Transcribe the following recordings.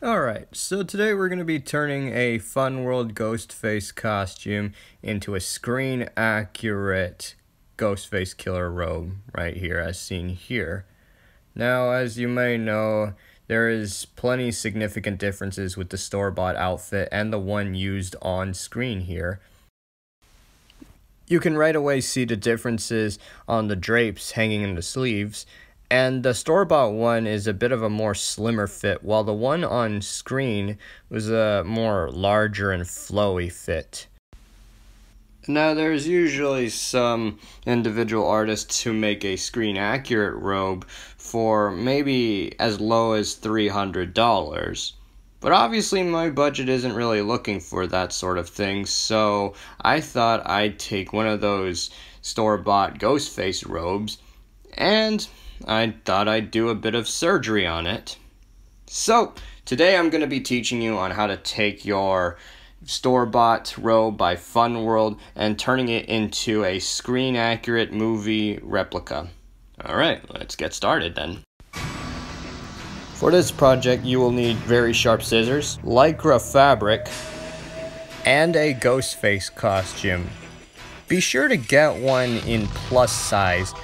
Alright, so today we're going to be turning a Fun World Ghostface costume into a screen accurate Ghostface killer robe right here as seen here. Now, as you may know, there is plenty significant differences with the store-bought outfit and the one used on screen here. You can right away see the differences on the drapes hanging in the sleeves, and the store-bought one is a bit of a more slimmer fit, while the one on screen was a more larger and flowy fit. Now, there's usually some individual artists who make a screen accurate robe for maybe as low as $300. But obviously, my budget isn't really looking for that sort of thing, so I thought I'd take one of those store bought Ghostface robes and I thought I'd do a bit of surgery on it. So, today I'm going to be teaching you on how to take your store bought robe by Fun World and turning it into a screen accurate movie replica. Alright, let's get started then. For this project, you will need very sharp scissors, lycra fabric, and a ghost face costume. Be sure to get one in plus size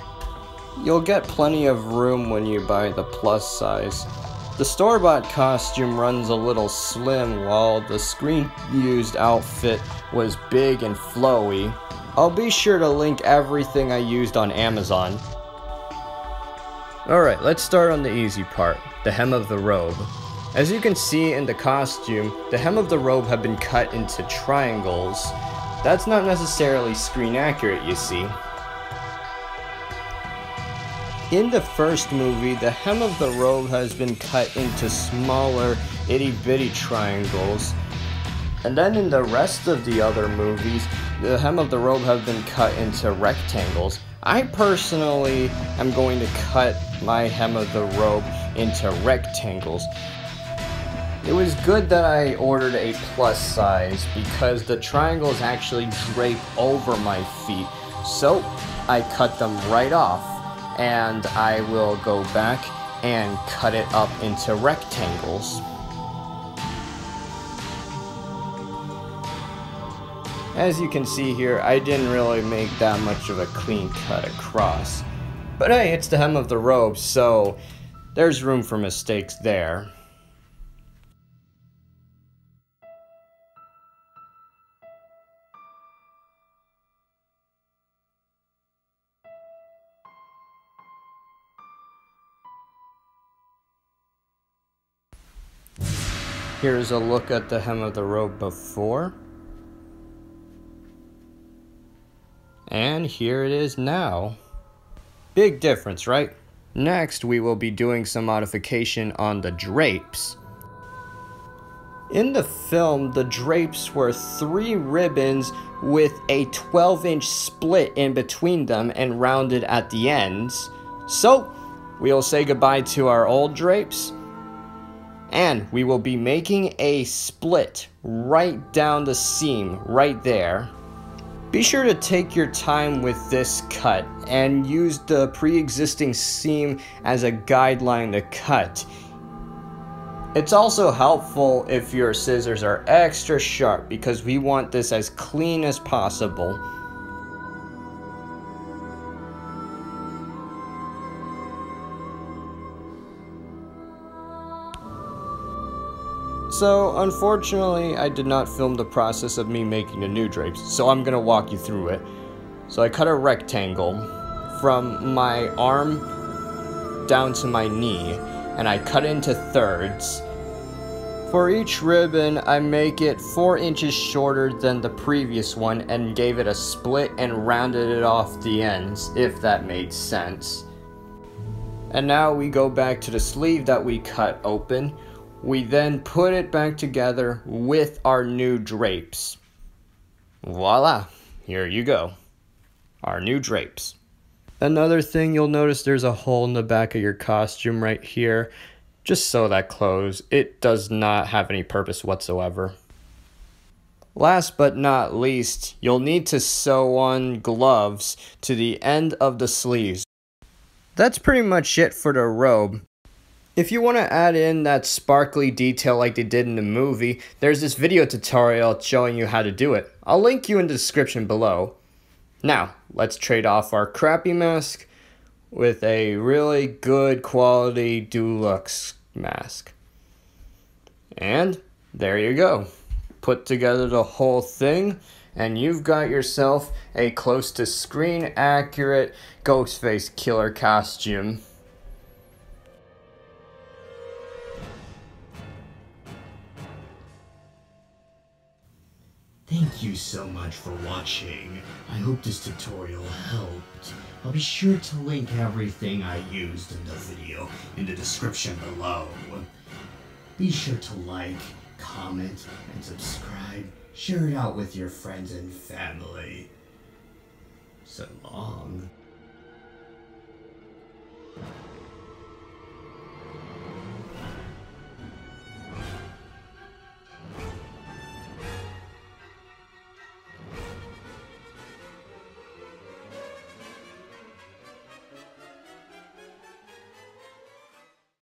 You'll get plenty of room when you buy the plus size. The store-bought costume runs a little slim while the screen-used outfit was big and flowy. I'll be sure to link everything I used on Amazon. Alright, let's start on the easy part, the hem of the robe. As you can see in the costume, the hem of the robe have been cut into triangles. That's not necessarily screen accurate, you see. In the first movie, the hem of the robe has been cut into smaller itty bitty triangles. And then in the rest of the other movies, the hem of the robe have been cut into rectangles. I personally am going to cut my hem of the robe into rectangles. It was good that I ordered a plus size because the triangles actually drape over my feet. So I cut them right off and I will go back and cut it up into rectangles. As you can see here, I didn't really make that much of a clean cut across. But hey, it's the hem of the robe, so there's room for mistakes there. Here's a look at the hem of the robe before. And here it is now. Big difference, right? Next, we will be doing some modification on the drapes. In the film, the drapes were three ribbons with a 12 inch split in between them and rounded at the ends. So, we'll say goodbye to our old drapes and we will be making a split right down the seam right there. Be sure to take your time with this cut and use the pre-existing seam as a guideline to cut. It's also helpful if your scissors are extra sharp because we want this as clean as possible. So, unfortunately, I did not film the process of me making the new drapes, so I'm gonna walk you through it. So I cut a rectangle from my arm down to my knee, and I cut into thirds. For each ribbon, I make it 4 inches shorter than the previous one and gave it a split and rounded it off the ends, if that made sense. And now we go back to the sleeve that we cut open, we then put it back together with our new drapes. Voila, here you go. Our new drapes. Another thing you'll notice there's a hole in the back of your costume right here. Just sew that close. It does not have any purpose whatsoever. Last but not least, you'll need to sew on gloves to the end of the sleeves. That's pretty much it for the robe. If you want to add in that sparkly detail like they did in the movie, there's this video tutorial showing you how to do it. I'll link you in the description below. Now, let's trade off our crappy mask with a really good quality deluxe mask. And there you go. Put together the whole thing and you've got yourself a close to screen accurate Ghostface killer costume. You so much for watching. I hope this tutorial helped. I'll be sure to link everything I used in the video in the description below. Be sure to like, comment, and subscribe. Share it out with your friends and family. So long.